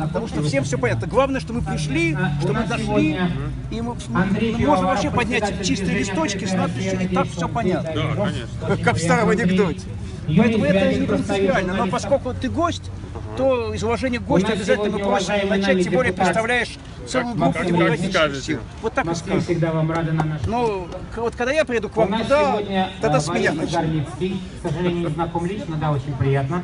А потому что всем все понятно. Главное, что мы пришли, что мы дошли, и мы, мы можем вообще поднять чистые листочки с надписью, и так все понятно. Да, конечно. Как в старом анекдоте. Поэтому это не принципиально. Но поскольку ты гость, то из уважения к гостю обязательно мы просим начать, тем более представляешь целую группу демократических сил. Вот так и скажу. всегда вам рады на Ну, вот когда я приеду к вам да, туда, тогда с меня начнем. К сожалению, не знаком лично, да, очень приятно.